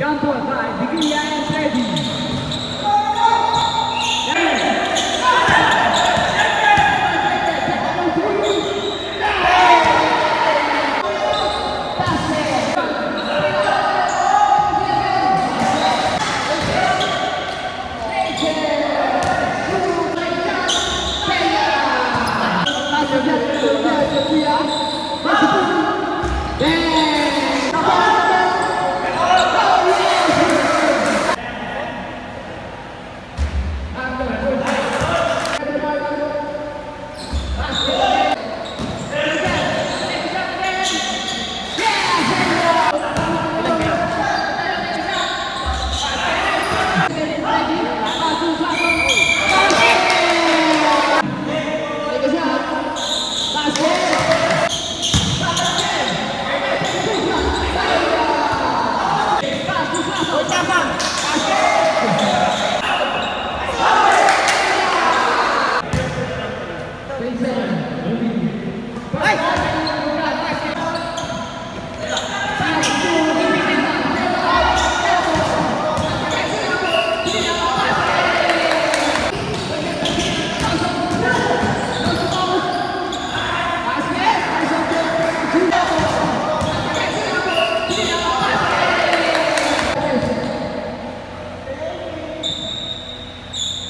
Campo vai, Viglia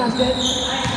prazer.